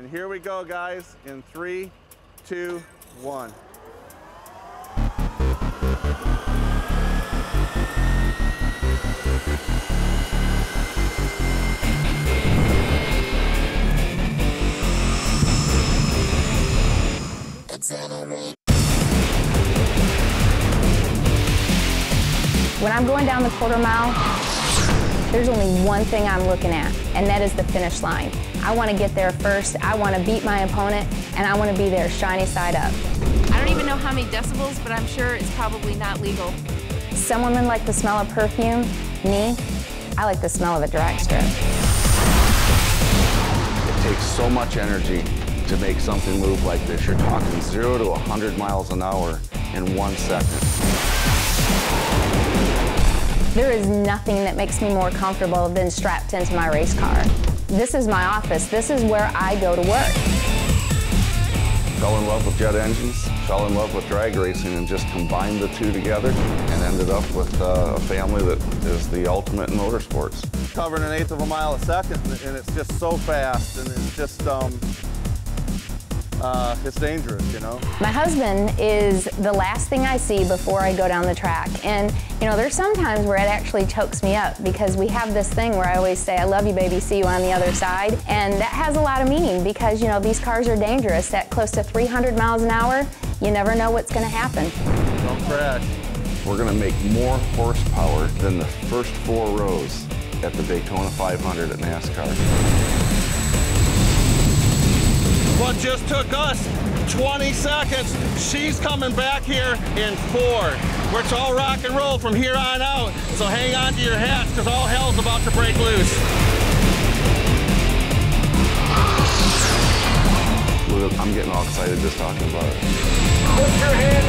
And here we go, guys, in three, two, one. When I'm going down the quarter mile, there's only one thing I'm looking at, and that is the finish line. I want to get there first, I want to beat my opponent, and I want to be there shiny side up. I don't even know how many decibels, but I'm sure it's probably not legal. Some women like the smell of perfume. Me, I like the smell of a drag strip. It takes so much energy to make something move like this. You're talking zero to 100 miles an hour in one second. There is nothing that makes me more comfortable than strapped into my race car. This is my office. This is where I go to work. Fell in love with jet engines, fell in love with drag racing, and just combined the two together and ended up with uh, a family that is the ultimate in motorsports. Covering an eighth of a mile a second, and it's just so fast, and it's just, um, uh, it's dangerous, you know? My husband is the last thing I see before I go down the track. And, you know, there's some times where it actually chokes me up because we have this thing where I always say, I love you, baby, see you on the other side. And that has a lot of meaning because, you know, these cars are dangerous. At close to 300 miles an hour, you never know what's going to happen. Don't crash. We're going to make more horsepower than the first four rows at the Daytona 500 at NASCAR. What just took us 20 seconds, she's coming back here in four. Where it's all rock and roll from here on out. So hang on to your hats because all hell's about to break loose. I'm getting all excited just talking about it.